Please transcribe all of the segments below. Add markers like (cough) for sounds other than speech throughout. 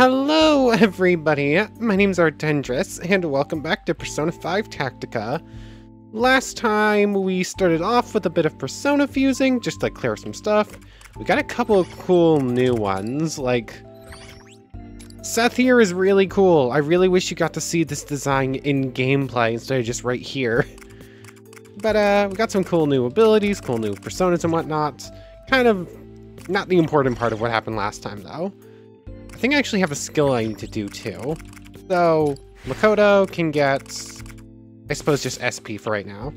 Hello, everybody! My name's Ardendrus, and welcome back to Persona 5 Tactica. Last time, we started off with a bit of Persona fusing, just to clear some stuff. We got a couple of cool new ones, like... Seth here is really cool. I really wish you got to see this design in gameplay instead of just right here. But, uh, we got some cool new abilities, cool new personas and whatnot. Kind of not the important part of what happened last time, though. I think I actually have a skill I need to do, too. So, Makoto can get, I suppose, just SP for right now.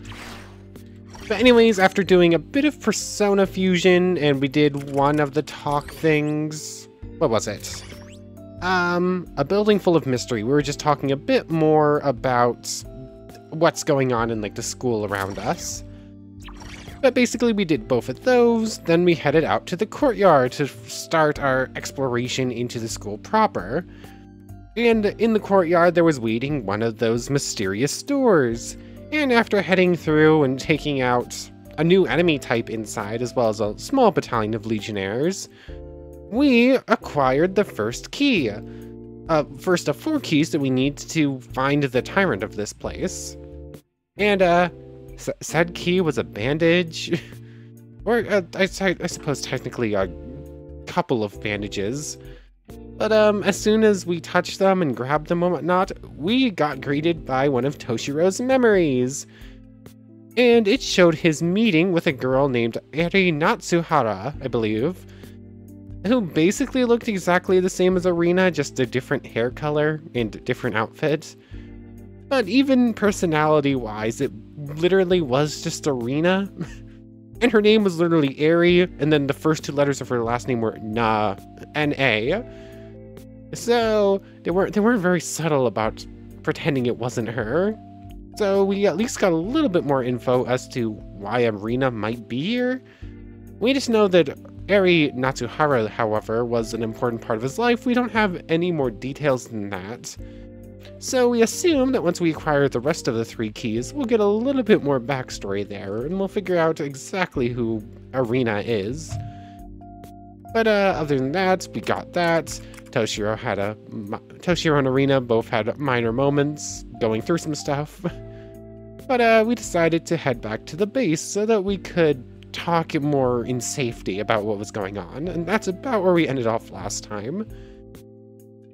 But anyways, after doing a bit of Persona Fusion, and we did one of the talk things... What was it? Um, a building full of mystery. We were just talking a bit more about what's going on in, like, the school around us. But basically we did both of those, then we headed out to the courtyard to start our exploration into the school proper. And in the courtyard there was waiting one of those mysterious doors. And after heading through and taking out a new enemy type inside, as well as a small battalion of legionnaires, we acquired the first key. Uh, first of four keys that we need to find the tyrant of this place. And, uh, S said key was a bandage, (laughs) or uh, I, I suppose technically a couple of bandages. But um, as soon as we touched them and grabbed them and whatnot, we got greeted by one of Toshiro's memories. And it showed his meeting with a girl named Eri Natsuhara, I believe, who basically looked exactly the same as Erina, just a different hair color and different outfit. But even personality wise, it literally was just Erina. (laughs) and her name was literally Eri, and then the first two letters of her last name were Na, N-A. So they weren't they weren't very subtle about pretending it wasn't her. So we at least got a little bit more info as to why Erina might be here. We just know that Eri Natsuhara, however, was an important part of his life. We don't have any more details than that. So we assume that once we acquire the rest of the three keys, we'll get a little bit more backstory there, and we'll figure out exactly who Erina is. But uh, other than that, we got that. Toshiro had a... Toshiro and Erina both had minor moments, going through some stuff. (laughs) but uh, we decided to head back to the base so that we could talk more in safety about what was going on, and that's about where we ended off last time.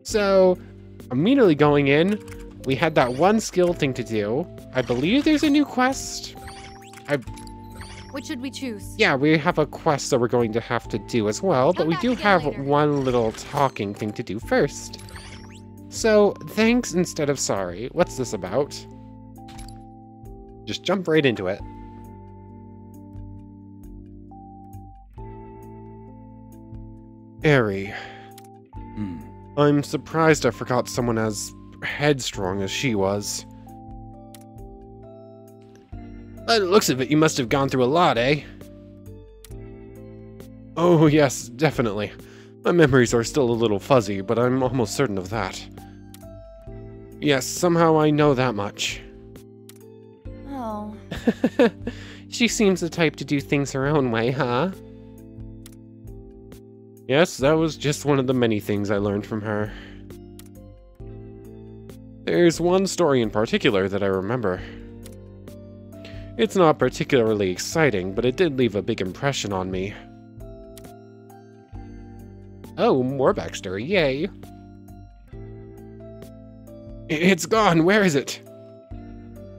So, immediately going in, we had that one skill thing to do. I believe there's a new quest. I. Which should we choose? Yeah, we have a quest that we're going to have to do as well, but we do have later. one little talking thing to do first. So, thanks instead of sorry. What's this about? Just jump right into it. Eri. I'm surprised I forgot someone as headstrong as she was. By the looks of it, you must have gone through a lot, eh? Oh, yes, definitely. My memories are still a little fuzzy, but I'm almost certain of that. Yes, somehow I know that much. Oh, (laughs) she seems the type to do things her own way, huh? Yes, that was just one of the many things I learned from her. There's one story in particular that I remember. It's not particularly exciting, but it did leave a big impression on me. Oh, more backstory, yay! It's gone, where is it?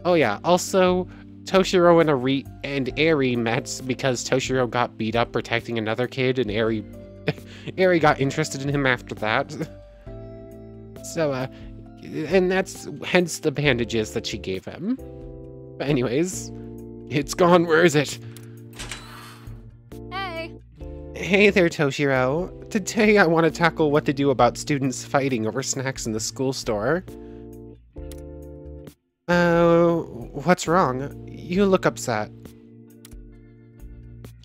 Oh yeah, also, Toshiro and Ari and Eri met because Toshiro got beat up protecting another kid and Eri (laughs) Eri got interested in him after that. (laughs) So, uh, and that's hence the bandages that she gave him. But anyways, it's gone, where is it? hey. Hey there, Toshiro. Today I want to tackle what to do about students fighting over snacks in the school store. Uh, what's wrong? You look upset.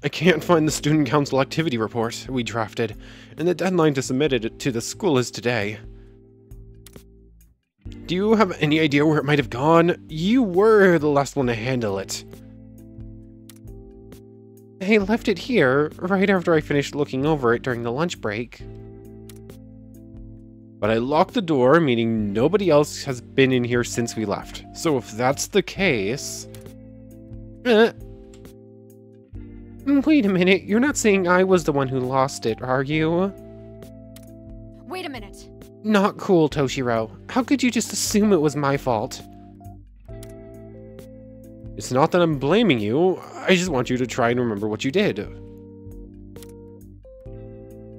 I can't find the student council activity report we drafted, and the deadline to submit it to the school is today. Do you have any idea where it might have gone? You were the last one to handle it. I left it here, right after I finished looking over it during the lunch break. but I locked the door, meaning nobody else has been in here since we left. So if that's the case... Uh, wait a minute, you're not saying I was the one who lost it, are you? Wait a minute. Not cool, Toshiro. How could you just assume it was my fault? It's not that I'm blaming you, I just want you to try and remember what you did.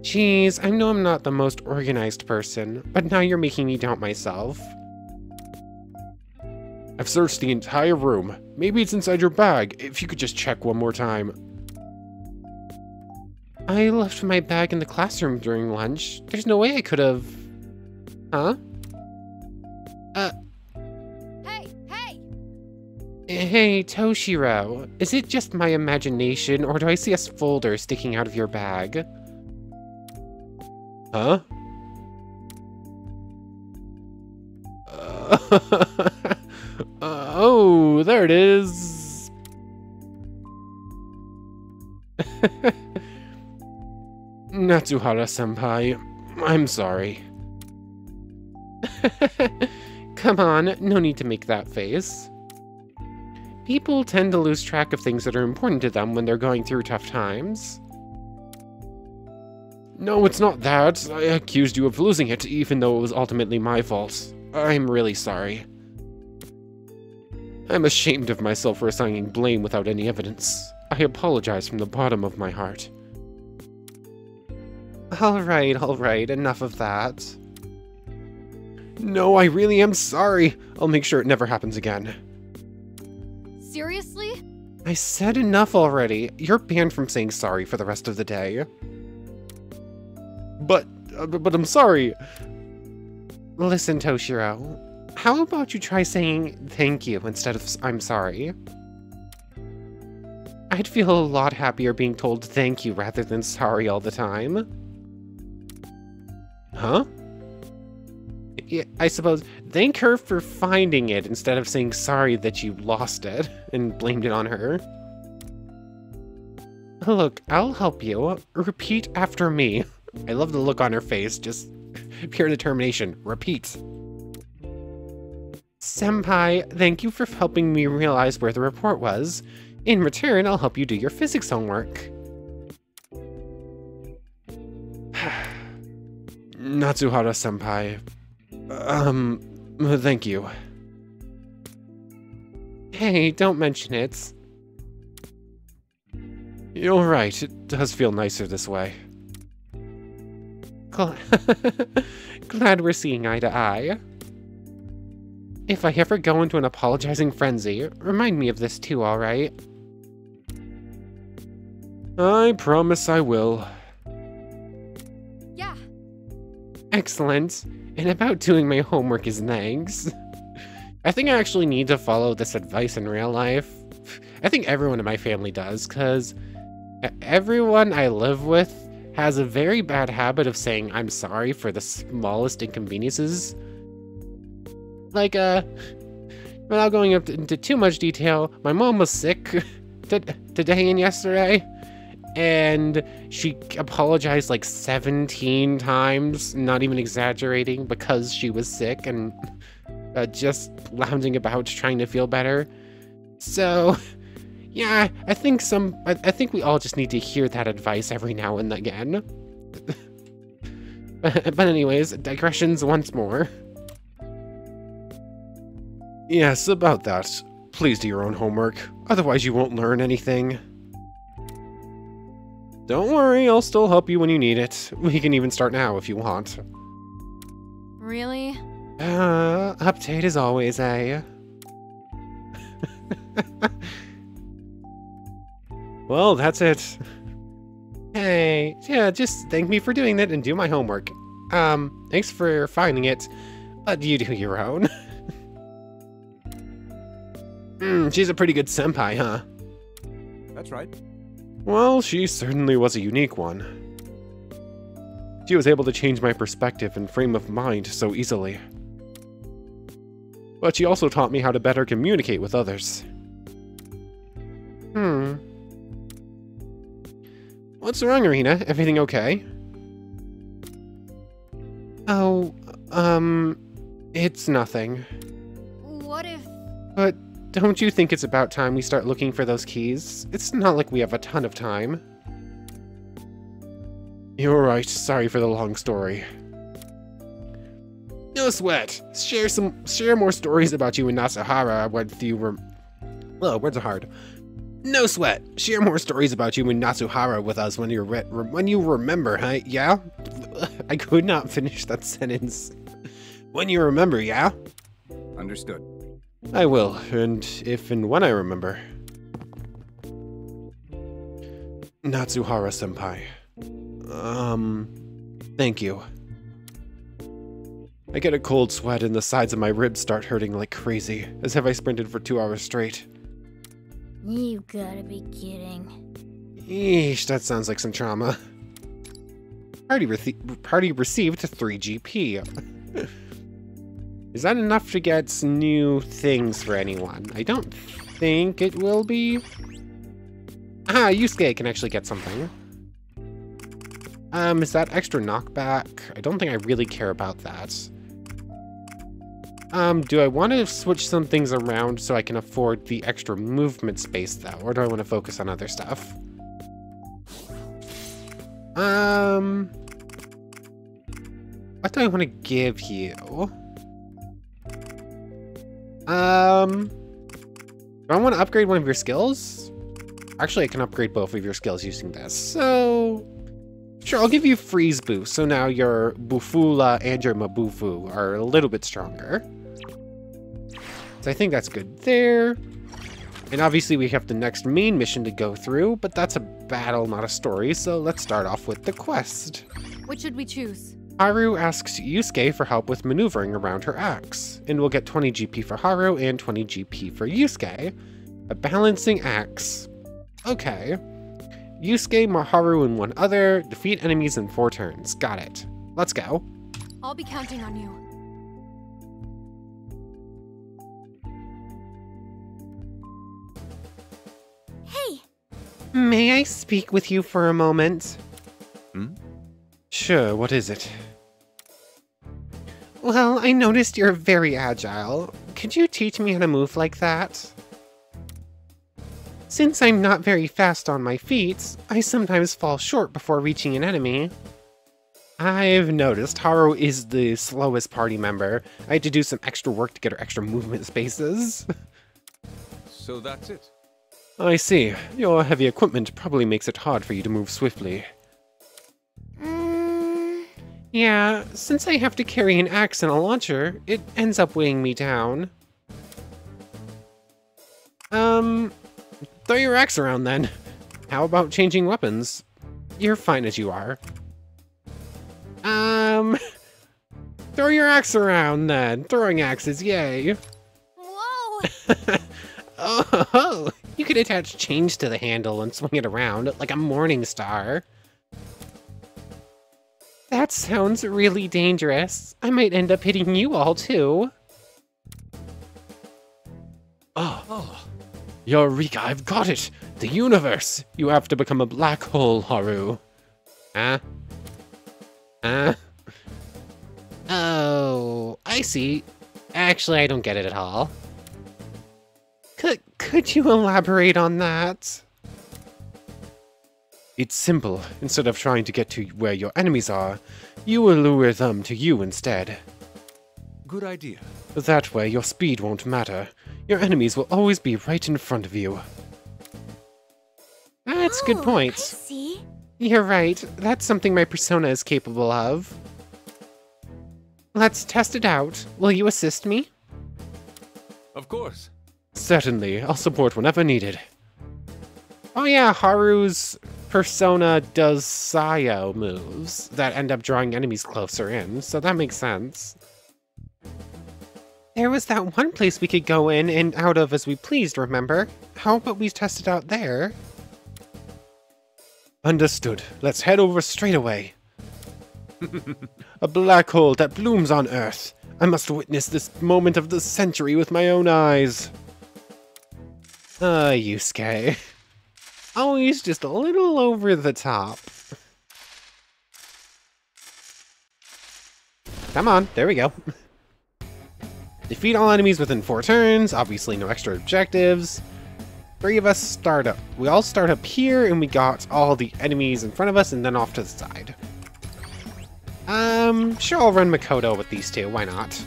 Jeez, I know I'm not the most organized person, but now you're making me doubt myself. I've searched the entire room. Maybe it's inside your bag, if you could just check one more time. I left my bag in the classroom during lunch. There's no way I could have... Huh? Uh... Hey, hey! Hey, Toshiro. Is it just my imagination, or do I see a folder sticking out of your bag? Huh? Uh, (laughs) oh, there it is. (laughs) Natsuhara-senpai, I'm sorry. (laughs) Come on, no need to make that face. People tend to lose track of things that are important to them when they're going through tough times. No, it's not that. I accused you of losing it, even though it was ultimately my fault. I'm really sorry. I'm ashamed of myself for assigning blame without any evidence. I apologize from the bottom of my heart. Alright, alright, enough of that. No, I really am sorry. I'll make sure it never happens again. Seriously? I said enough already. You're banned from saying sorry for the rest of the day. But, uh, but I'm sorry. Listen, Toshiro. How about you try saying thank you instead of I'm sorry? I'd feel a lot happier being told thank you rather than sorry all the time. Huh? Yeah, I suppose thank her for finding it instead of saying sorry that you lost it (laughs) and blamed it on her. Look, I'll help you. Repeat after me. I love the look on her face, just (laughs) pure determination. Repeat. Senpai, thank you for helping me realize where the report was. In return, I'll help you do your physics homework. Natsuhara senpai. Um, thank you. Hey, don't mention it. You're right, it does feel nicer this way. Gl- (laughs) Glad we're seeing eye to eye. If I ever go into an apologizing frenzy, remind me of this too, alright? I promise I will. Excellent. And about doing my homework is thanks. I think I actually need to follow this advice in real life. I think everyone in my family does, because everyone I live with has a very bad habit of saying I'm sorry for the smallest inconveniences. Like, uh, without going into too much detail, my mom was sick (laughs) today and yesterday, and she apologized like 17 times, not even exaggerating, because she was sick and uh, just lounging about trying to feel better. So, yeah, I think some, I, I think we all just need to hear that advice every now and again. (laughs) but, but anyways, digressions once more. Yes, about that. Please do your own homework, otherwise you won't learn anything. Don't worry, I'll still help you when you need it. We can even start now if you want. Really? Uh, update as always, eh? (laughs) well, that's it. Hey, yeah, just thank me for doing that and do my homework. Um, thanks for finding it, but you do your own. (laughs) Hmm, she's a pretty good senpai, huh? That's right. Well, she certainly was a unique one. She was able to change my perspective and frame of mind so easily. But she also taught me how to better communicate with others. Hmm. What's wrong, Erina? Everything okay? Oh, Um, it's nothing. What if. But don't you think it's about time we start looking for those keys? It's not like we have a ton of time. You're right, sorry for the long story. No sweat. Share some share more stories about you and Nasuhara with you rem- Oh, words are hard. No sweat. Share more stories about you and Natsuhara with us when you re- when you remember, huh? Yeah? (laughs) I could not finish that sentence. when you remember, yeah? Understood. I will, and if and when I remember. Natsuhara senpai. Um, thank you. I get a cold sweat and the sides of my ribs start hurting like crazy, as if I sprinted for two hours straight. You gotta be kidding. Eesh, that sounds like some trauma. Party, rece- party received 3 GP. (laughs) Is that enough to get new things for anyone? I don't think it will be. Ah, Yusuke can actually get something. Um, is that extra knockback? I don't think I really care about that. Um, do I want to switch some things around so I can afford the extra movement space though, or do I want to focus on other stuff? Um, what do I want to give you? Um, do I want to upgrade one of your skills? Actually, I can upgrade both of your skills using this. So, sure, I'll give you freeze boost. So now your Bufula and your Mabufu are a little bit stronger. So I think that's good there. And obviously we have the next main mission to go through, but that's a battle, not a story, so let's start off with the quest. Which should we choose? Haru asks Yusuke for help with maneuvering around her axe, and we'll get 20 GP for Haru and 20 GP for Yusuke. A balancing axe. Okay. Yusuke, Maharu, and one other defeat enemies in four turns. Got it. Let's go. I'll be counting on you. Hey, May I speak with you for a moment? Hmm? Sure, what is it? Well, I noticed you're very agile. Could you teach me how to move like that? Since I'm not very fast on my feet, I sometimes fall short before reaching an enemy. I've noticed Haru is the slowest party member. I had to do some extra work to get her extra movement spaces. So that's it. I see. Your heavy equipment probably makes it hard for you to move swiftly. Yeah, since I have to carry an axe and a launcher, it ends up weighing me down. Um, throw your axe around then. How about changing weapons? You're fine as you are. Um, throw your axe around then. Throwing axes, yay. Whoa! (laughs) Oh, you could attach chains to the handle and swing it around like a morning star. That sounds really dangerous. I might end up hitting you all too. Oh, Oh, Eureka, I've got it! The universe! You have to become a black hole, Haru. Huh? Huh? Oh, I see. Actually, I don't get it at all. Could, could you elaborate on that? It's simple. Instead of trying to get to where your enemies are, you will lure them to you instead. good idea. That way, your speed won't matter. Your enemies will always be right in front of you. That's good oh, point. I see. You're right. That's something my persona is capable of. Let's test it out. Will you assist me? Of course. Certainly. I'll support whenever needed. Oh yeah, Haru's persona does Sayo moves that end up drawing enemies closer in, so that makes sense. There was that one place we could go in and out of as we pleased, remember? How about we test it out there? Understood. Let's head over straight away. (laughs) A black hole that blooms on Earth. I must witness this moment of the century with my own eyes. Ah, Yusuke. (laughs) Always just a little over the top. Come on, there we go. Defeat all enemies within four turns, obviously no extra objectives. Three of us start up. We all start up here, and we got all the enemies in front of us, and then off to the side. Um, sure, I'll run Makoto with these two, why not?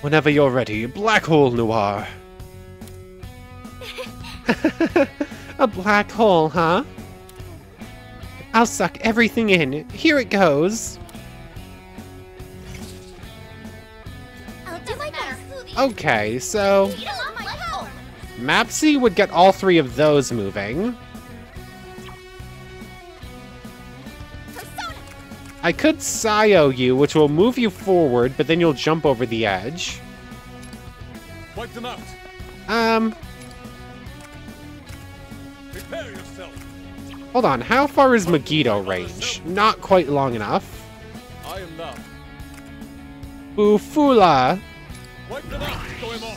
Whenever you're ready, Black Hole Noir. (laughs) A black hole, huh? I'll suck everything in. Here it goes. I'll do my best. Okay, so You don't want my power. Mapsi would get all three of those moving. I could Sayo you, which will move you forward, but then you'll jump over the edge. Wipe them out. Um, Prepare yourself. hold on. How far is Megiddo range? Not quite long enough. I am now. Bufula. Wipe them out. Going on.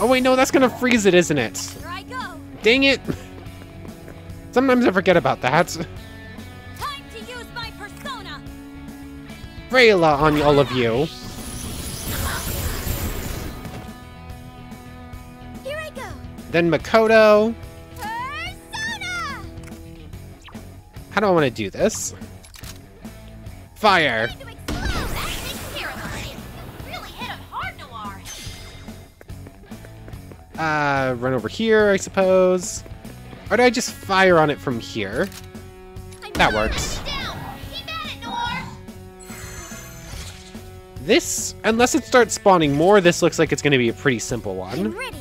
Oh wait, no, that's gonna freeze it, isn't it? Here I go. Dang it! (laughs) Sometimes I forget about that. Rayla on all of you. Here I go. Then Makoto. Persona. How do I want to do this? Fire. Time to explode. That takes care of it. Really hit him hard, Noir. Uh, run over here, I suppose. Or do I just fire on it from here? That works. This, unless it starts spawning more, this looks like it's going to be a pretty simple I'm one. ready.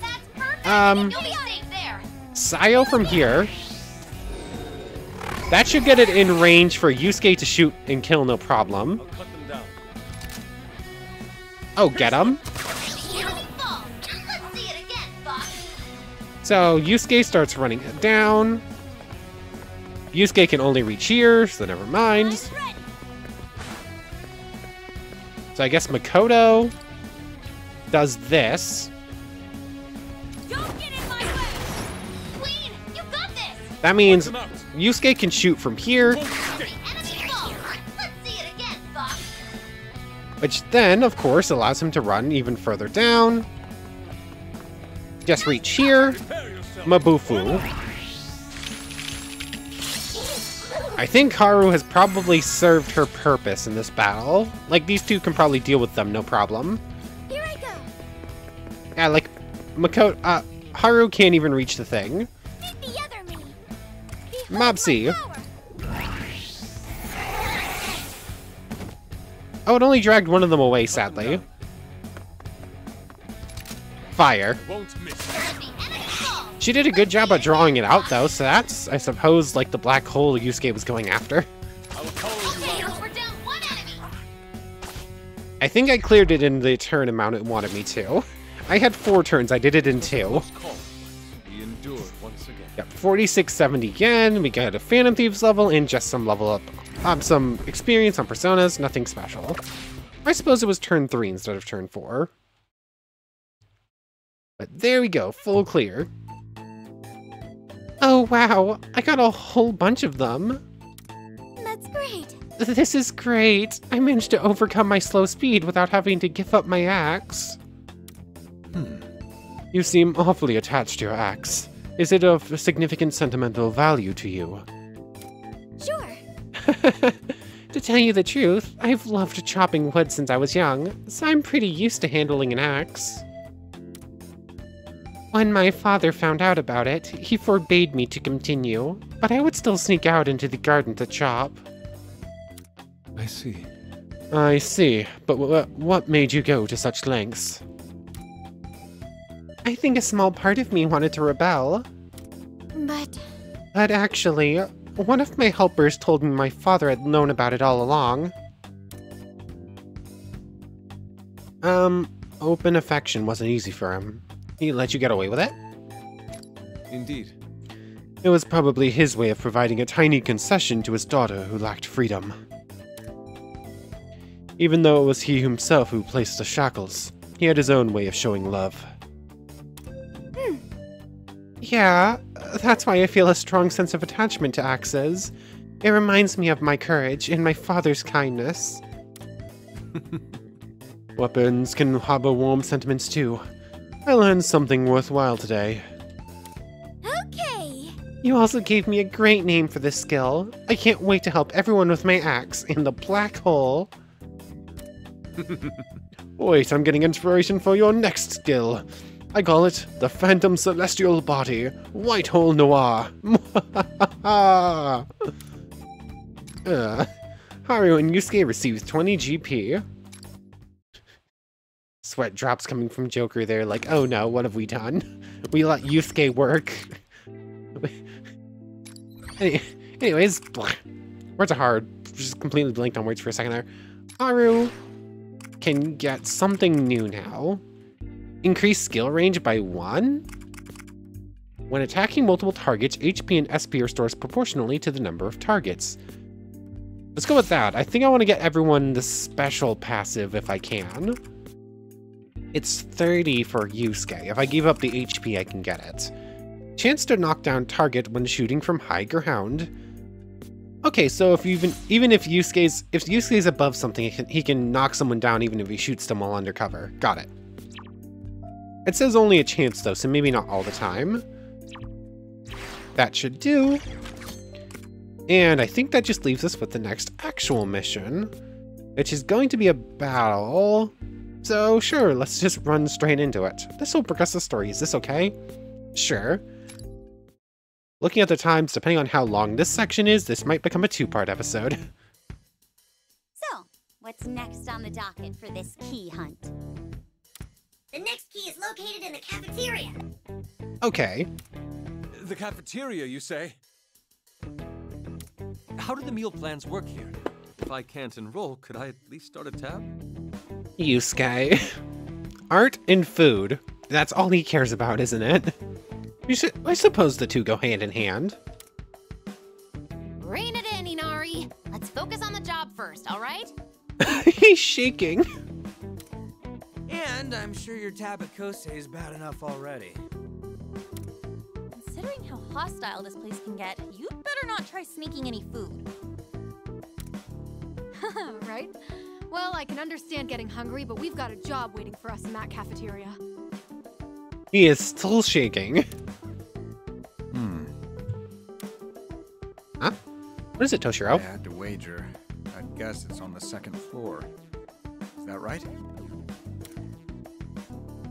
That's perfect. Um, You'll be safe there. Sayo from here. That should get it in range for Yusuke to shoot and kill no problem. I'll cut them down. Oh, get him. Beautiful. Let's see it again, Fox. So Yusuke starts running it down. Yusuke can only reach here, so never mind. So I guess Makoto does this. Don't get in my way. Queen, this. That means Wipe them out. Yusuke can shoot from here, Won't escape. Enemy fall. Let's see it again, which then, of course, allows him to run even further down. Just reach here, Prepare. Mabufu. I think Haru has probably served her purpose in this battle. Like, these two can probably deal with them, no problem. Here I go. Yeah, like, Makoto, uh, Haru can't even reach the thing. Meet the other me. Behold Mopsy. my power. Oh, it only dragged one of them away, sadly. Fire. She did a good job at drawing it out, though, so that's, I suppose, like the black hole Yusuke was going after. I think I cleared it in the turn amount it wanted me to. I had four turns, I did it in two. Yep, 4670 yen, we got a Phantom Thieves level, and just some level up, um, some experience on Personas, nothing special. I suppose it was turn 3 instead of turn 4. But there we go, full clear. Oh wow, I got a whole bunch of them. That's great. This is great. I managed to overcome my slow speed without having to give up my axe. Hmm. You seem awfully attached to your axe. Is it of significant sentimental value to you? Sure. (laughs) to tell you the truth, I've loved chopping wood since I was young, so I'm pretty used to handling an axe. When my father found out about it, he forbade me to continue, but I would still sneak out into the garden to chop. I see. I see, but wh- what made you go to such lengths? I think a small part of me wanted to rebel, But but actually, one of my helpers told me my father had known about it all along. Um, open affection wasn't easy for him. He let you get away with it? Indeed. It was probably his way of providing a tiny concession to his daughter who lacked freedom. Even though it was he himself who placed the shackles, he had his own way of showing love. Hmm. Yeah, that's why I feel a strong sense of attachment to axes. It reminds me of my courage and my father's kindness. (laughs) Weapons can harbor warm sentiments too. I learned something worthwhile today. Okay. You also gave me a great name for this skill. I can't wait to help everyone with my axe in the black hole. (laughs) Wait, I'm getting inspiration for your next skill. I call it the Phantom Celestial Body, White Hole Noir. (laughs) uh, Haru and Yusuke receives 20 GP. Sweat drops coming from Joker there, like, oh no, what have we done? (laughs) We let Yusuke work. (laughs) Any- Anyways, (sniffs) words are hard. Just completely blanked on words for a second there. Haru can get something new now. Increase skill range by one? When attacking multiple targets, HP and SP are stores proportionally to the number of targets. Let's go with that. I think I want to get everyone the special passive if I can. It's 30 for Yusuke. If I give up the HP, I can get it. Chance to knock down target when shooting from high ground. Okay, so if even even if Yusuke's if Yusuke's above something, he can, he can knock someone down even if he shoots them while undercover. Got it. It says only a chance though, so maybe not all the time. That should do. And I think that just leaves us with the next actual mission, which is going to be a battle. So sure, let's just run straight into it. This will progress the story. Is this okay? Sure. Looking at the times, depending on how long this section is, this might become a two-part episode. (laughs) So, what's next on the docket for this key hunt? The next key is located in the cafeteria. Okay. The cafeteria, you say? How do the meal plans work here? If I can't enroll, could I at least start a tab? Yusuke. Art and food. That's all he cares about, isn't it? You should, I suppose the two go hand in hand. Rein it in, Inari. Let's focus on the job first, all right? (laughs) He's shaking. And I'm sure your Tabakose is bad enough already. Considering how hostile this place can get, you'd better not try sneaking any food. (laughs) right? Well, I can understand getting hungry, but we've got a job waiting for us in that cafeteria. He is still shaking. Hmm. Huh? What is it, Toshiro? I had to wager. I'd guess it's on the second floor. Is that right?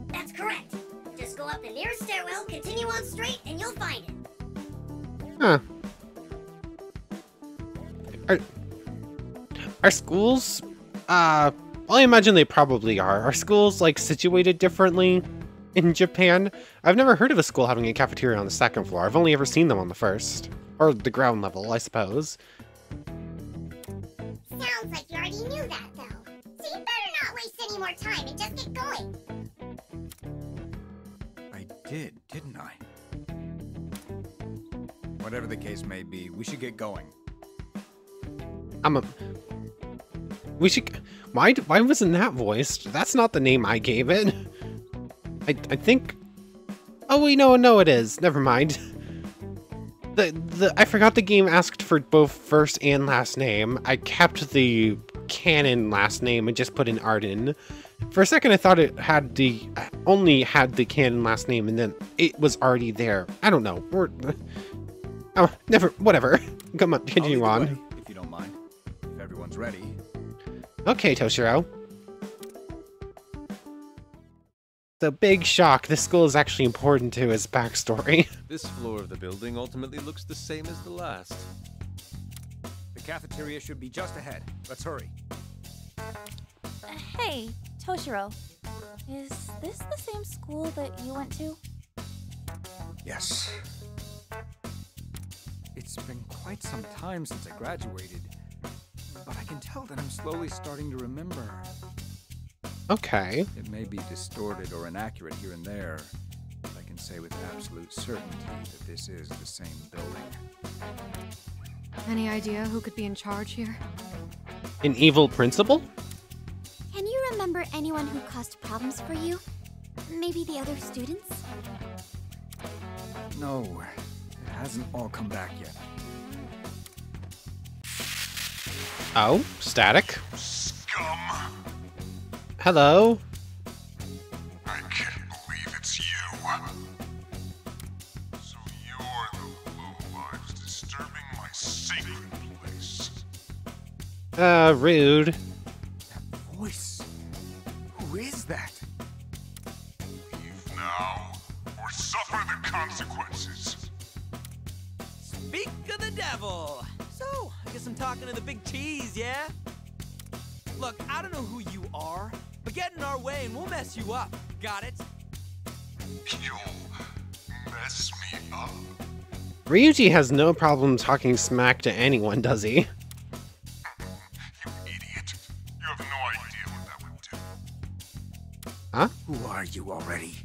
That's correct. Just go up the nearest stairwell, continue on straight, and you'll find it. Huh. Are, are schools, uh, well, I imagine they probably are. Are schools, like, situated differently in Japan? I've never heard of a school having a cafeteria on the second floor. I've only ever seen them on the first. Or the ground level, I suppose. Sounds like you already knew that, though. So you better not waste any more time and just get going. I did, didn't I? Whatever the case may be, we should get going. I'm a... We should... Why, why wasn't that voiced? That's not the name I gave it. I, I think... Oh, wait, no, no, it is. Never mind. (laughs) The, the, I forgot the game asked for both first and last name. I kept the canon last name and just put in Arden. For a second, I thought it had the... Only had the canon last name and then it was already there. I don't know. We're... (laughs) Oh, never... Whatever. (laughs) Come on, continue on. Okay, Toshiro. The big shock, this school is actually important to his backstory. (laughs) This floor of the building ultimately looks the same as the last. The cafeteria should be just ahead. Let's hurry. Uh, hey, Toshiro. Is this the same school that you went to? Yes. It's been quite some time since I graduated, but I can tell that I'm slowly starting to remember. Okay. It may be distorted or inaccurate here and there, but I can say with absolute certainty that this is the same building. Any idea who could be in charge here? An evil principal? Can you remember remember anyone who caused problems for you? Maybe the other students? No, it hasn't all come back yet. Oh, static. Scum! Hello? I can't believe it's you. So you're the lowlives disturbing my sacred place. Uh, rude. That voice. Who is that? Leave now, or suffer the consequences. Speak of the devil! So, I guess I'm talking to the big cheese, yeah? Look, I don't know who you are, but get in our way and we'll mess you up. Got it? You'll mess me up. Ryuji has no problem talking smack to anyone, does he? You idiot. You have no idea what that would do. Huh? Who are you already?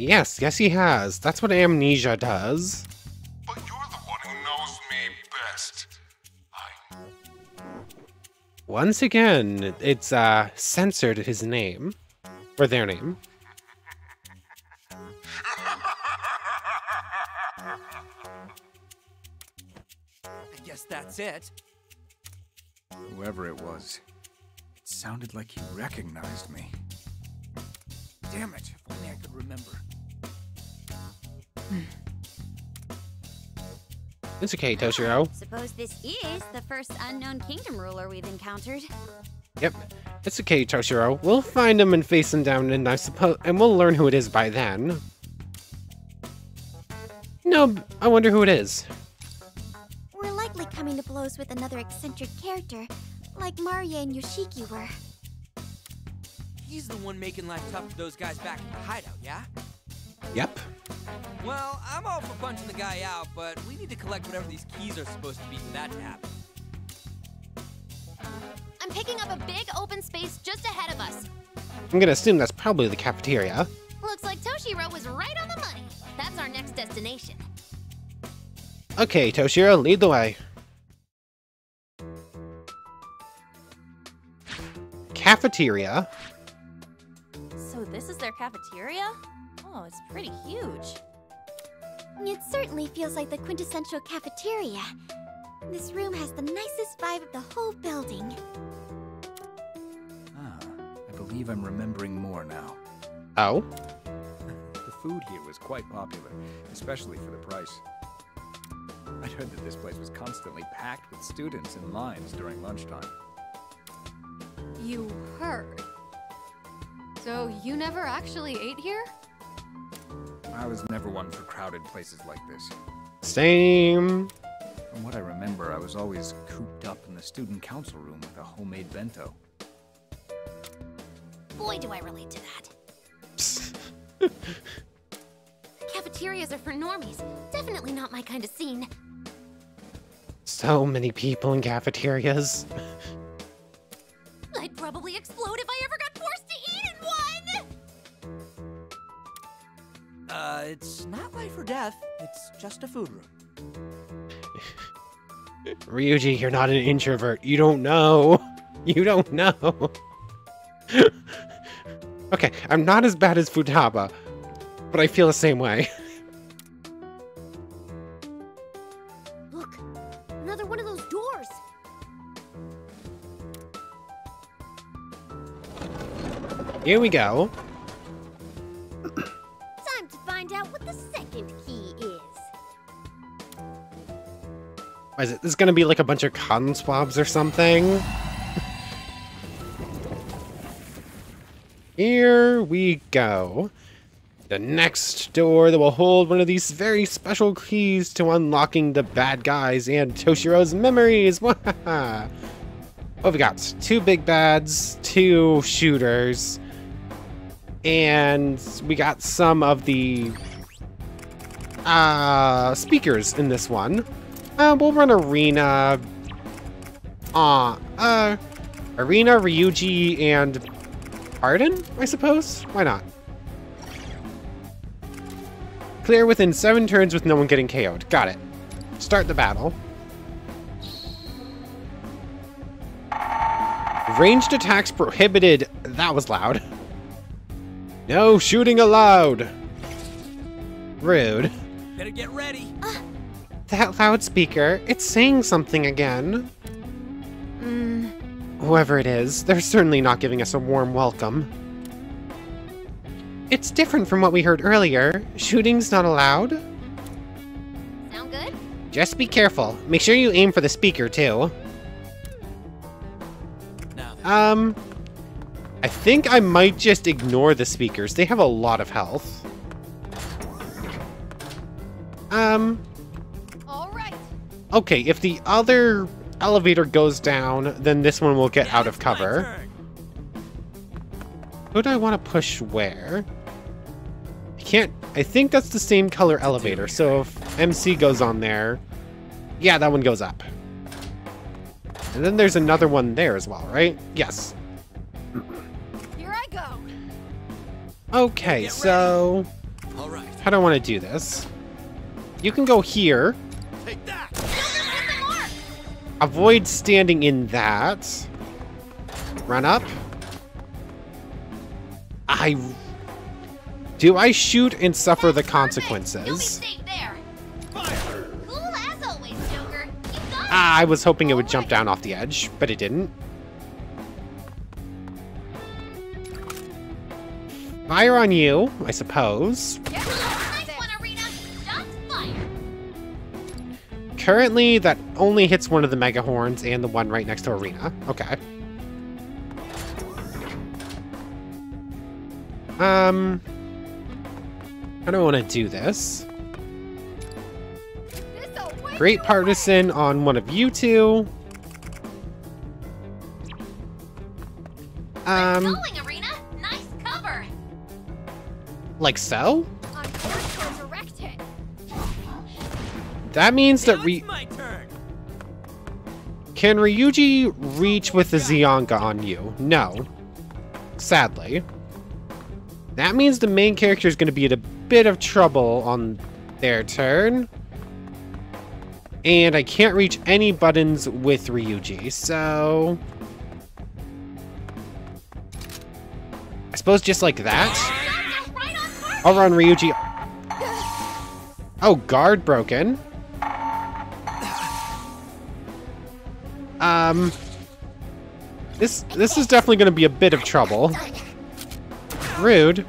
Yes, yes he has. That's what amnesia does. But you're the one who knows me best. I Once again, it's uh censored his name. Or their name. I guess that's it. Whoever it was, it sounded like he recognized me. Damn it, if only I could remember. It's okay, Toshiro. Ah, suppose this is the first unknown kingdom ruler we've encountered. Yep. It's okay, Toshiro. We'll find him and face him down, and I suppose, and we'll learn who it is by then. No, I wonder who it is. We're likely coming to blows with another eccentric character, like Maria and Yoshiki were. He's the one making life tough for those guys back in the hideout, yeah? Yep. Well, I'm all for punching the guy out, but we need to collect whatever these keys are supposed to be for that to happen. I'm picking up a big open space just ahead of us. I'm gonna assume that's probably the cafeteria. Looks like Toshiro was right on the money. That's our next destination. Okay, Toshiro, lead the way. Cafeteria? So this is their cafeteria? Oh, it's pretty huge. It certainly feels like the quintessential cafeteria. This room has the nicest vibe of the whole building. Ah, I believe I'm remembering more now. Oh? (laughs) The food here was quite popular, especially for the price. I'd heard that this place was constantly packed with students in lines during lunchtime. You heard. So you never actually ate here? I was never one for crowded places like this. Same. From what I remember, I was always cooped up in the student council room with a homemade bento. Boy, do I relate to that. Psst. (laughs) Cafeterias are for normies. Definitely not my kind of scene. So many people in cafeterias. (laughs) it's not life or death, it's just a food room. (laughs) Ryuji, you're not an introvert. You don't know. (laughs) You don't know. (laughs) okay, I'm not as bad as Futaba, but I feel the same way. Look, another one of those doors. Here we go. Find out what the second key is. What is it? This is gonna be like a bunch of cotton swabs or something. Here we go. The next door that will hold one of these very special keys to unlocking the bad guys and Toshiro's memories. (laughs) What we got? Two big bads, two shooters, and we got some of the uh, speakers in this one. Uh, we'll run Erina. Uh, uh, Erina, Ryuji, and Arden, I suppose? Why not? Clear within seven turns with no one getting KO'd. Got it. Start the battle. Ranged attacks prohibited. That was loud. (laughs) No shooting allowed. Rude. Better get ready. That loudspeaker, it's saying something again. Mm, Whoever it is, they're certainly not giving us a warm welcome. It's different from what we heard earlier. Shooting's not allowed. Sound good? Just be careful. Make sure you aim for the speaker, too. Um, I think I might just ignore the speakers. They have a lot of health. Um, all right. okay, if the other elevator goes down, then this one will get Now out of cover. Who do I want to push where? I can't... I think that's the same color elevator, so if MC goes on there... Yeah, that one goes up. And then there's another one there as well, right? Yes. Okay, so... All right. How do I want to do this? You can go here. Take that. Avoid standing in that. Run up. I... Do I shoot and suffer the consequences? safe there. Fire. Cool always, Joker. You got it. Ah, I was hoping it would jump down off the edge, but it didn't. Fire on you, I suppose. Currently, that only hits one of the Mega Horns and the one right next to Erina. Okay. Um... I don't want to do. This Great Partisan on one of you two. Um, like so? away. I'm here to direct hit. That means that Now Ry- it's my turn. can Ryuji reach with the Zionga on you? No. Sadly. That means the main character is going to be in a bit of trouble on their turn. And I can't reach any buttons with Ryuji, so... I suppose just like that? I'll run Ryuji. Oh, guard broken. Um, this this is definitely going to be a bit of trouble. Rude.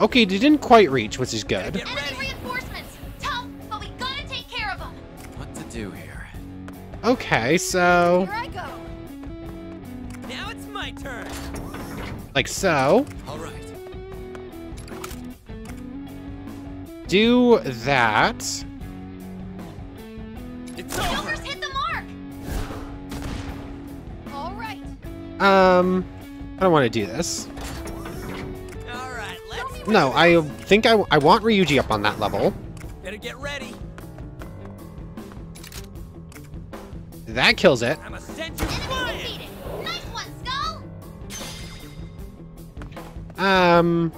Okay, they didn't quite reach, which is good. Get Enemy ready. reinforcements. Tough, but we gotta take care of them. What to do here? Okay, so Here I go. Now it's my turn. like so. Do that. It's over. Joker's hit the mark. All right. Um, I don't want to do this. All right. Let's. No, I think I, I want Ryuji up on that level. Better get ready. That kills it. I'ma send you Enemy flying. defeated. Nice one, Skull. Um,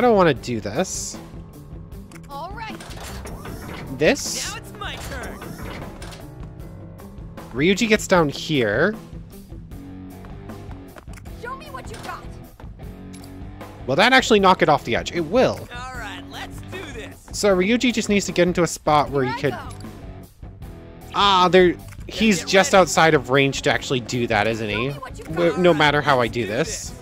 I don't want to do this. All right. This. Now it's my turn. Ryuji gets down here. Show me what you got. Will that actually knock it off the edge? It will. All right. Let's do this. So Ryuji just needs to get into a spot where Here he could. Ah, there. He's just outside of range to actually do that, isn't he? Show me what you Wh- got. No matter how I do this.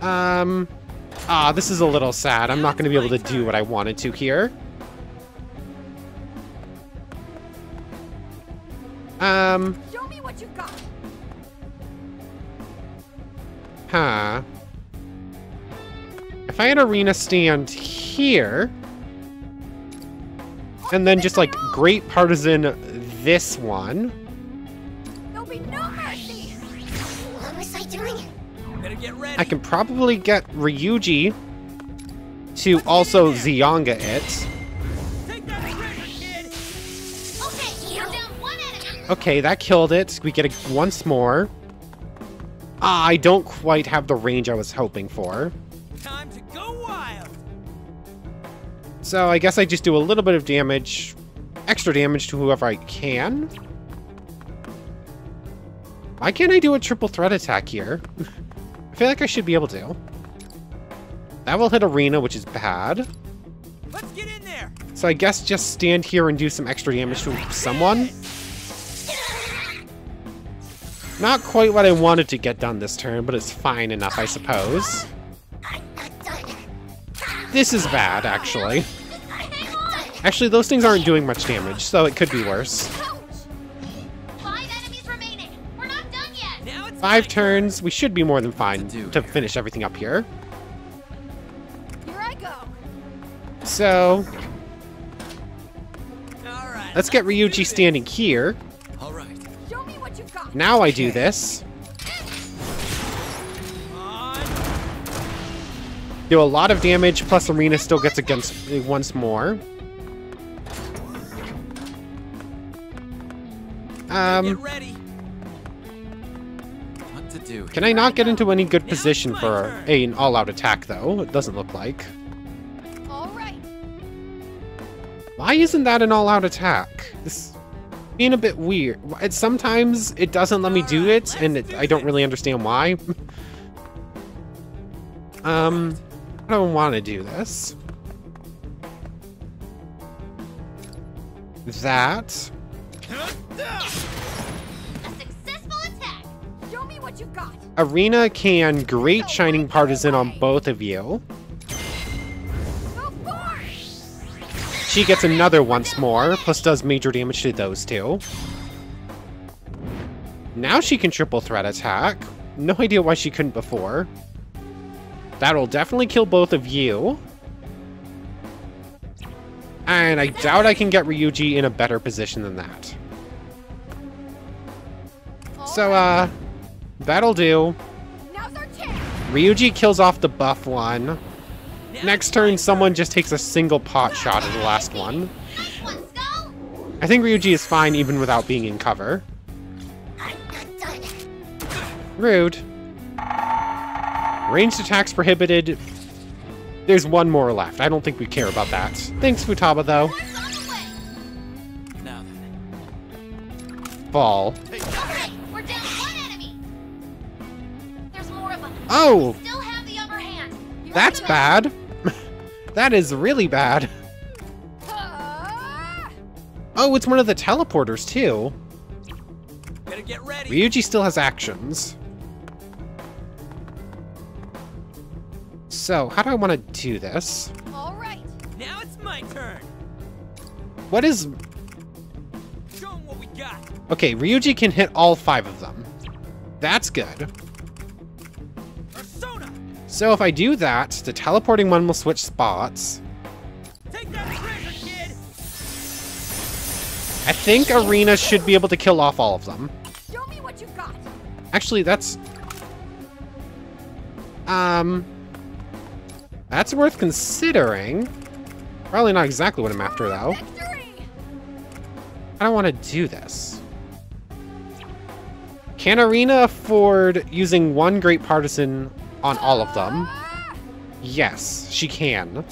Um. Ah, this is a little sad. I'm not going to be able to do what I wanted to here. Um. Show me what you got. Huh. If I had Erina stand here, and then just like Great Partisan this one, I can probably get Ryuji to also Zionga it. Take that trigger, kid. Okay, you're down one enemy. Okay, that killed it. We get it once more. Ah, I don't quite have the range I was hoping for. Time to go wild. So I guess I just do a little bit of damage, extra damage to whoever I can. Why can't I do a triple threat attack here? (laughs) I feel like I should be able to. That will hit Erina, which is bad. Let's get in there. So I guess just stand here and do some extra damage to someone. Not quite what I wanted to get done this turn, but it's fine enough, I suppose. This is bad, actually. Actually, those things aren't doing much damage, so it could be worse. Five turns, we should be more than fine do to finish everything up here. Here I go. So, turn. All right. let's get let's do Ryuji standing here. All right. Show me what you got. Now I do this. Do a lot of damage, plus Erina still gets against me once more. Get Um, ready. What to do? can I not get into any good position for a, an all-out attack, though? It doesn't look like. All right. Why isn't that an all-out attack? This being a bit weird. It, sometimes it doesn't let me do it, and it, I don't really understand why. um, I don't want to do this. That. Erina can Great Shining Partisan on both of you. She gets another once more, plus does major damage to those two. Now she can triple threat attack. No idea why she couldn't before. That'll definitely kill both of you. And I doubt I can get Ryuji in a better position than that. So, uh, that'll do. Now's our chance. Ryuji kills off the buff one. Next turn, someone just takes a single pot shot at the last one. Nice one, Skull. I think Ryuji is fine even without being in cover. Rude. Ranged attacks prohibited. There's one more left. I don't think we care about that. Thanks, Futaba, though. One's on the way. Now then. Fall. Oh, Still have the upper hand. That's the bad. (laughs) that is really bad. Ah! Oh, it's one of the teleporters, too. Better get ready. Ryuji still has actions. So, how do I want to do this? All right. Now it's my turn. What is... Show 'em what we got. Okay, Ryuji can hit all five of them. That's good. Persona. So if I do that, the teleporting one will switch spots. Take that treasure, kid. I think Erina should be able to kill off all of them. Show me what you got. Actually, that's... Um... That's worth considering. Probably not exactly what I'm after, though. Victory. I don't want to do this. Can Erina afford using one Great Partisan on all of them? Yes, she can.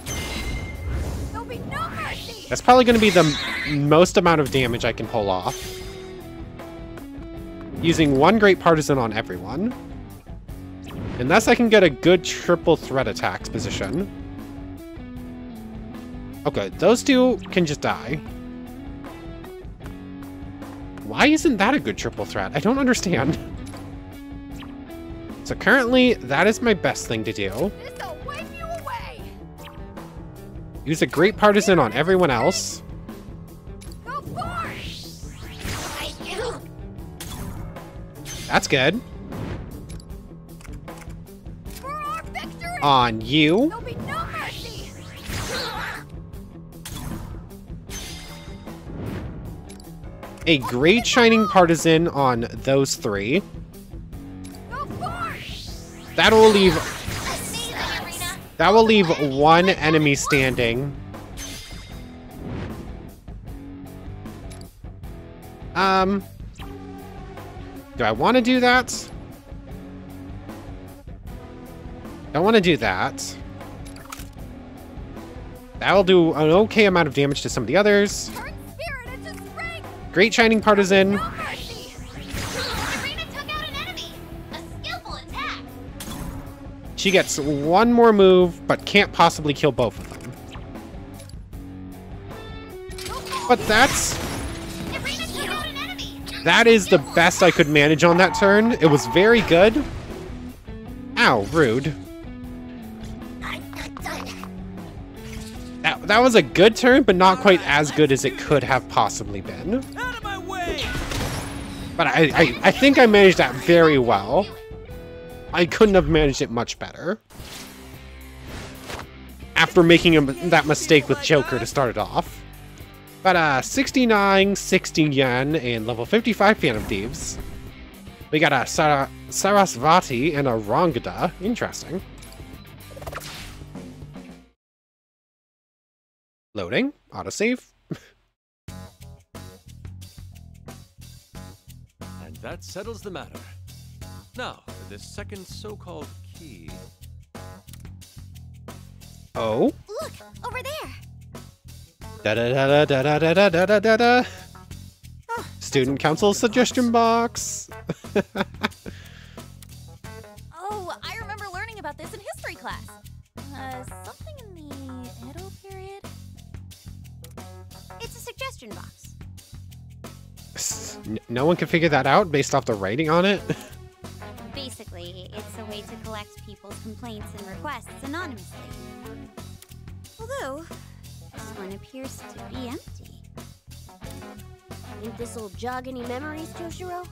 Be no mercy. That's probably going to be the most amount of damage I can pull off. Using one Great Partisan on everyone. Unless I can get a good triple threat attacks position. Okay, those two can just die. Why isn't that a good triple threat? I don't understand. (laughs) So currently, that is my best thing to do. This'll wipe you away. Use a Great Partisan on everyone else. That's good. For our victory. On you. No. A Great Shining Partisan on those three. Go forth. That will leave that will leave one enemy standing. Um Do I want to do that? Don't want to do that. That'll do an okay amount of damage to some of the others. Turn spirit into spring! Great Shining Partisan. She gets one more move, but can't possibly kill both of them. But that's... Erina took out an enemy. That is the best I could manage on that turn. It was very good. Ow, rude. That, that was a good turn, but not quite as good as it could have possibly been. Out of my way! But I, I, I think I managed that very well. I couldn't have managed it much better. After making a, that mistake with Joker to start it off. But uh, 69, 60 yen, and level 55 Phantom Thieves. We got a Sara Sarasvati and a Rangada. Interesting. Loading. Autosave. And that settles the matter. Now, for this second so-called key. Oh. Look, over there. Da da da da da da da da da da da. Student council suggestion box. Oh, I remember learning about this in history class. Uh, something in the Edo period? It's a suggestion box. N- No one can figure that out based off the writing on it. (laughs) jog any memories, Toshiro?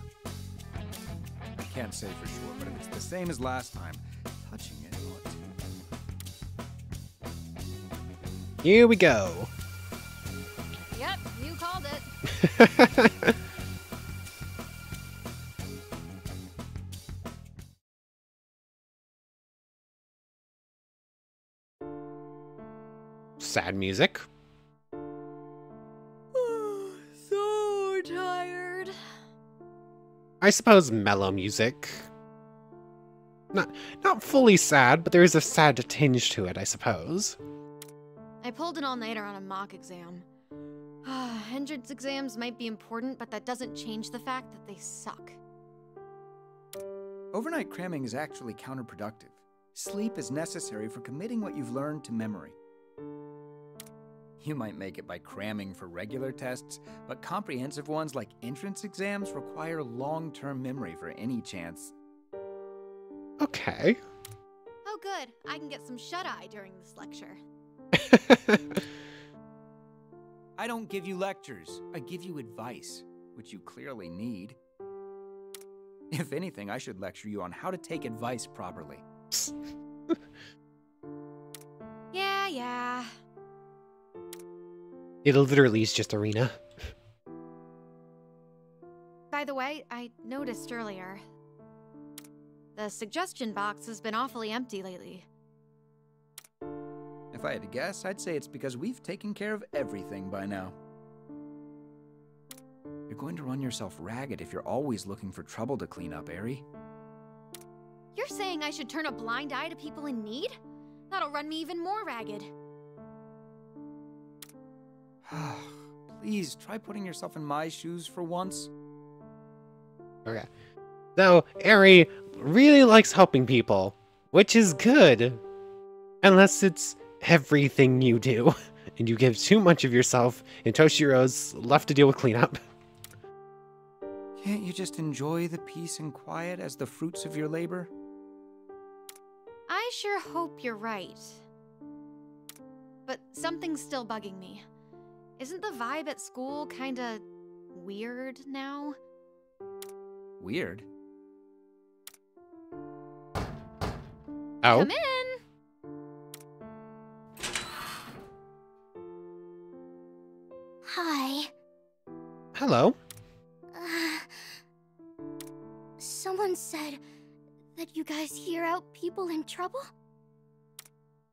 I can't say for sure, but if it's the same as last time, touching it ought to. Here we go. Yep, you called it. (laughs) Sad music. I suppose mellow music. Not not fully sad, but there is a sad tinge to it, I suppose. I pulled an all-nighter on a mock exam. (sighs) Ah, Entrance exams might be important, but that doesn't change the fact that they suck. Overnight cramming is actually counterproductive. Sleep is necessary for committing what you've learned to memory. You might make it by cramming for regular tests, but comprehensive ones like entrance exams require long term memory for any chance. Okay. Oh good, I can get some shut-eye during this lecture. (laughs) I don't give you lectures, I give you advice, which you clearly need. If anything, I should lecture you on how to take advice properly. (laughs) Yeah, yeah. It literally is just Erina. By the way, I noticed earlier. The suggestion box has been awfully empty lately. If I had to guess, I'd say it's because we've taken care of everything by now. You're going to run yourself ragged if you're always looking for trouble to clean up, Eri. You're saying I should turn a blind eye to people in need? That'll run me even more ragged. (sighs) Please try putting yourself in my shoes for once. Okay. Though Eri really likes helping people, which is good. Unless it's everything you do, (laughs) and you give too much of yourself, and Toshiro's left to deal with cleanup. Can't you just enjoy the peace and quiet as the fruits of your labor? I sure hope you're right. But something's still bugging me. Isn't the vibe at school kinda weird now? Weird. Oh. Come in! Hi. Hello. Uh, someone said that you guys hear out people in trouble?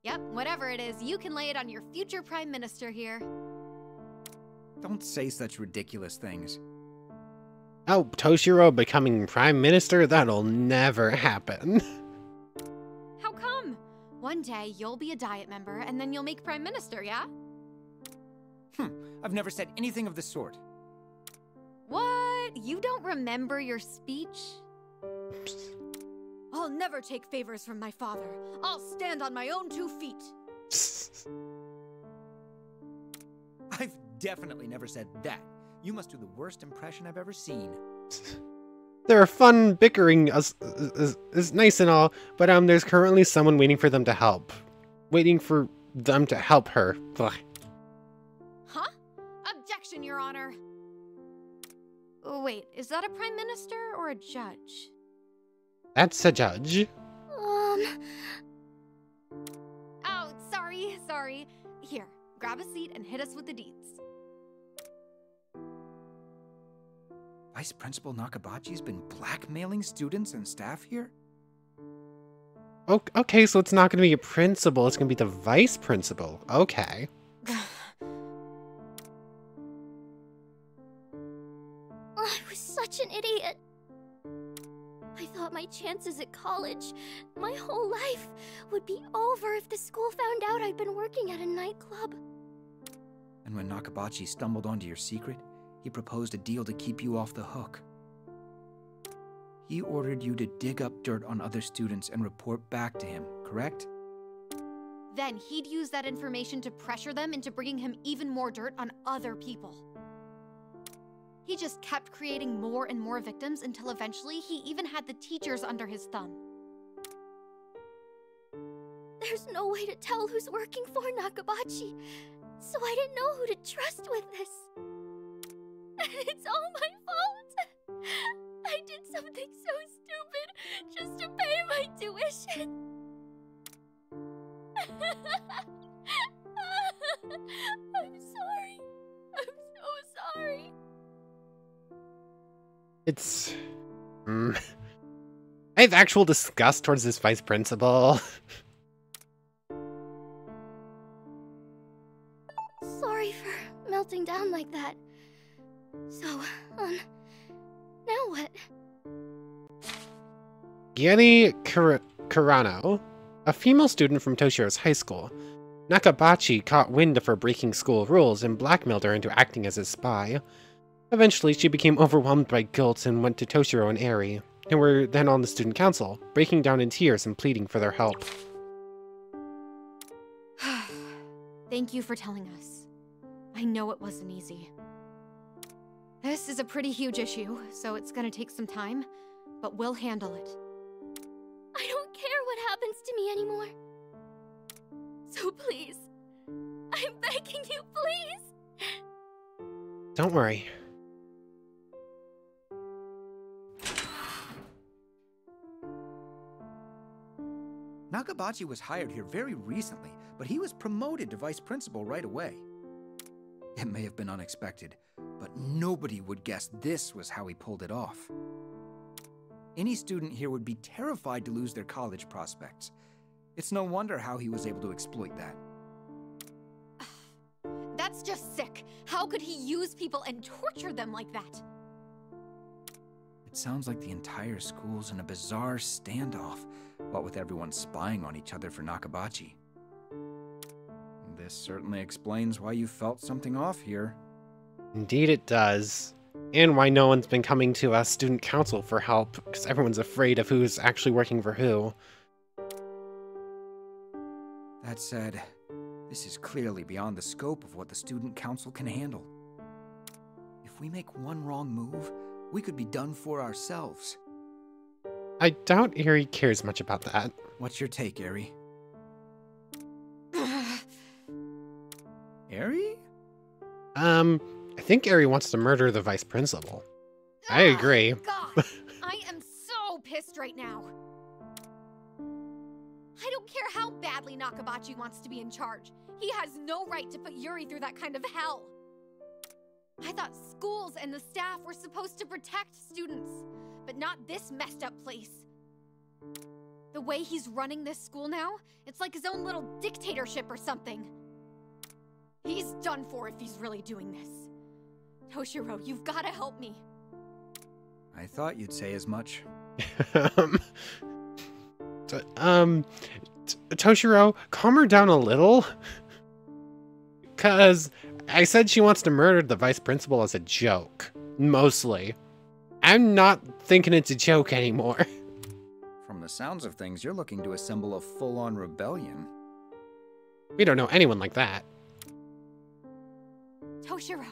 Yep, whatever it is, you can lay it on your future prime minister here. Don't say such ridiculous things. Oh, Toshiro becoming prime minister? That'll never happen. (laughs) How come? One day, you'll be a Diet member, and then you'll make Prime Minister, yeah? Hmm, I've never said anything of the sort. What? You don't remember your speech? (laughs) I'll never take favors from my father. I'll stand on my own two feet. (laughs) I've definitely never said that. You must do the worst impression I've ever seen. (laughs) They're fun bickering is, is, is nice and all, but um, there's currently someone waiting for them to help. Waiting for them to help her. Ugh. Huh? Objection, Your Honor. Oh, wait, is that a Prime Minister or a judge? That's a judge. Um, Oh, sorry, sorry. Here, grab a seat and hit us with the deeds. Vice Principal Nakabachi's been blackmailing students and staff here? Okay, so it's not going to be a principal, it's going to be the vice principal. Okay. (sighs) Oh, I was such an idiot. I thought my chances at college, my whole life, would be over if the school found out I'd been working at a nightclub. And when Nakabachi stumbled onto your secret, he proposed a deal to keep you off the hook. He ordered you to dig up dirt on other students and report back to him, correct? Then he'd use that information to pressure them into bringing him even more dirt on other people. He just kept creating more and more victims until eventually he even had the teachers under his thumb. There's no way to tell who's working for Nakabachi, so I didn't know who to trust with this. (laughs) it's all my fault. I did something so stupid just to pay my tuition. (laughs) I'm sorry. I'm so sorry. It's. Mm. (laughs) I have actual disgust towards this vice principal. Sorry for melting down like that. So, um, now what? Gianni Karano, a female student from Toshiro's high school. Nakabachi caught wind of her breaking school rules and blackmailed her into acting as his spy. Eventually, she became overwhelmed by guilt and went to Toshiro and Eri, and were then on the student council, breaking down in tears and pleading for their help. (sighs) Thank you for telling us. I know it wasn't easy. This is a pretty huge issue, so it's gonna take some time, but we'll handle it. I don't care what happens to me anymore. So please, I'm begging you, please. Don't worry. Nakabachi was hired here very recently, but he was promoted to vice principal right away. It may have been unexpected, but nobody would guess this was how he pulled it off. Any student here would be terrified to lose their college prospects. It's no wonder how he was able to exploit that. (sighs) That's just sick. How could he use people and torture them like that? It sounds like the entire school's in a bizarre standoff, what with everyone spying on each other for Nakabachi. This certainly explains why you felt something off here. Indeed, it does. And why no one's been coming to us student council for help, because everyone's afraid of who's actually working for who. That said, this is clearly beyond the scope of what the student council can handle. If we make one wrong move, we could be done for ourselves. I doubt Eri cares much about that. What's your take, Eri? (sighs) Eri? Um, I think Eri wants to murder the vice principal. I ah, agree. God, (laughs) I am so pissed right now. I don't care how badly Nakabachi wants to be in charge. He has no right to put Yuri through that kind of hell. I thought schools and the staff were supposed to protect students, but not this messed up place. The way he's running this school now, it's like his own little dictatorship or something. He's done for if he's really doing this. Toshiro, you've gotta help me. I thought you'd say as much. um, so, um, T- Toshiro, calm her down a little. Cause I said she wants to murder the vice principal as a joke. Mostly. I'm not thinking it's a joke anymore. (laughs) From the sounds of things, you're looking to assemble a full-on rebellion. We don't know anyone like that. Toshiro,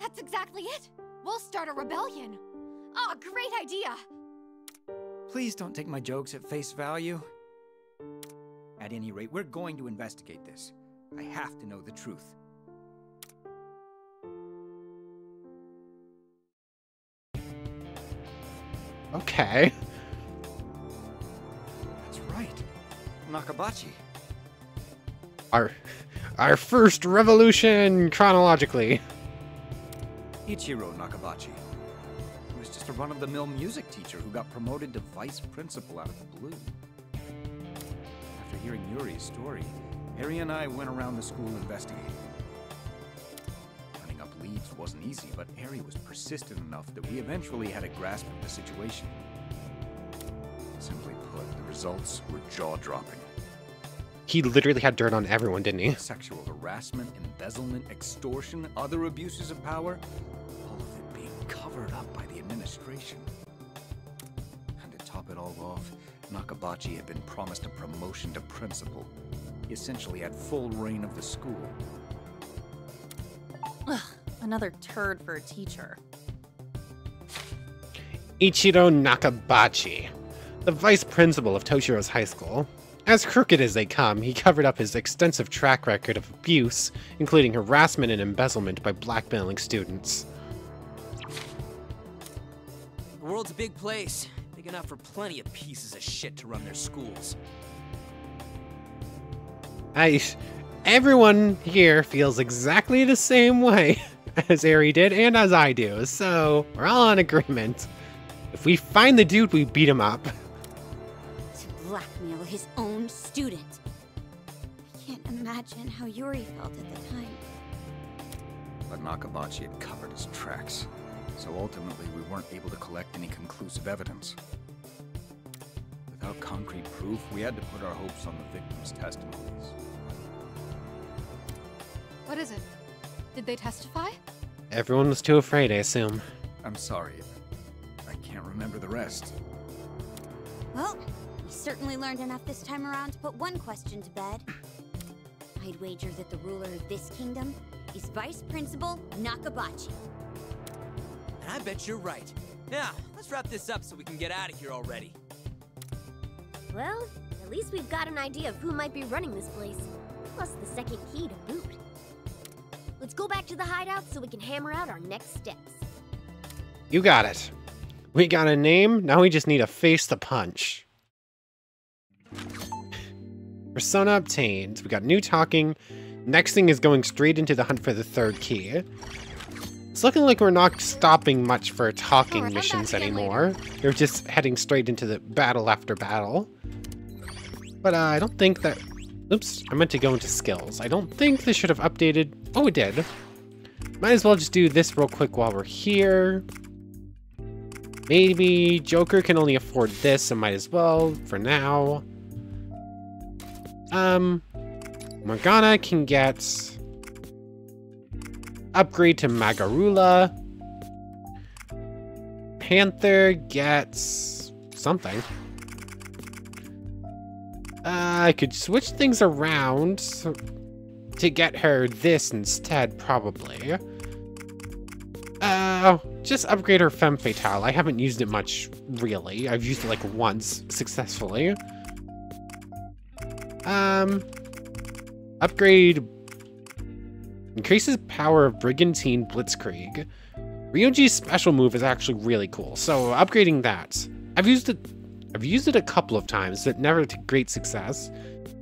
that's exactly it. We'll start a rebellion. Oh, great idea. Please don't take my jokes at face value. At any rate, we're going to investigate this. I have to know the truth. Okay. That's right. Nakabachi. Our our first revolution chronologically. Ichiro Nakabachi. He was just a run-of-the-mill music teacher who got promoted to vice principal out of the blue. After hearing Yuri's story, Eri and I went around the school investigating. Turning up leads wasn't easy, but Eri was persistent enough that we eventually had a grasp of the situation. Simply put, the results were jaw-dropping. He literally had dirt on everyone, didn't he? Sexual harassment, embezzlement, extortion, other abuses of power, covered up by the administration. And to top it all off, Nakabachi had been promised a promotion to principal. He essentially had full reign of the school. Ugh, another turd for a teacher. Ichiro Nakabachi, the vice principal of Toshiro's high school. As crooked as they come, he covered up his extensive track record of abuse, including harassment and embezzlement by blackmailing students. The world's a big place, big enough for plenty of pieces of shit to run their schools. I, everyone here feels exactly the same way (laughs) as Eri did and as I do, so we're all in agreement. If we find the dude, we beat him up. To blackmail his own student. I can't imagine how Yuri felt at the time. But Nakabachi had covered his tracks, so ultimately we weren't able to collect any conclusive evidence. Without concrete proof, we had to put our hopes on the victims' testimonies. What is it? Did they testify? Everyone was too afraid, I assume. I'm sorry. I can't remember the rest. Well, we certainly learned enough this time around to put one question to bed. I'd wager that the ruler of this kingdom is Vice Principal Nakabachi. And I bet you're right. Now, let's wrap this up so we can get out of here already. Well, at least we've got an idea of who might be running this place. Plus the second key to boot. Let's go back to the hideout so we can hammer out our next steps. You got it. We got a name, now we just need a face to punch. Persona obtained. We got new talking. Next thing is going straight into the hunt for the third key. It's looking like we're not stopping much for talking Alright, I'm missions anymore. We're just heading straight into the battle after battle. But uh, I don't think that... Oops, I meant to go into skills. I don't think this should have updated... Oh, it did. Might as well just do this real quick while we're here. Maybe Joker can only afford this, so might as well for now. Um, Morgana can get upgrade to Magarula. Panther gets something. Uh, I could switch things around to get her this instead, probably. Uh, just upgrade her Femme Fatale. I haven't used it much, really. I've used it like once successfully. Um, upgrade increases power of Brigantine Blitzkrieg. Ryuji's special move is actually really cool, so upgrading that. I've used it I've used it a couple of times, but never to great success.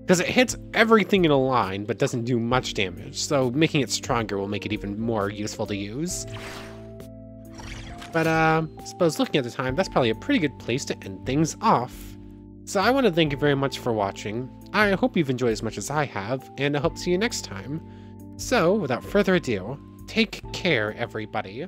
Because it hits everything in a line, but doesn't do much damage, so making it stronger will make it even more useful to use. But uh, I suppose looking at the time, that's probably a pretty good place to end things off. So I want to thank you very much for watching. I hope you've enjoyed as much as I have, and I hope to see you next time. So, without further ado, take care, everybody.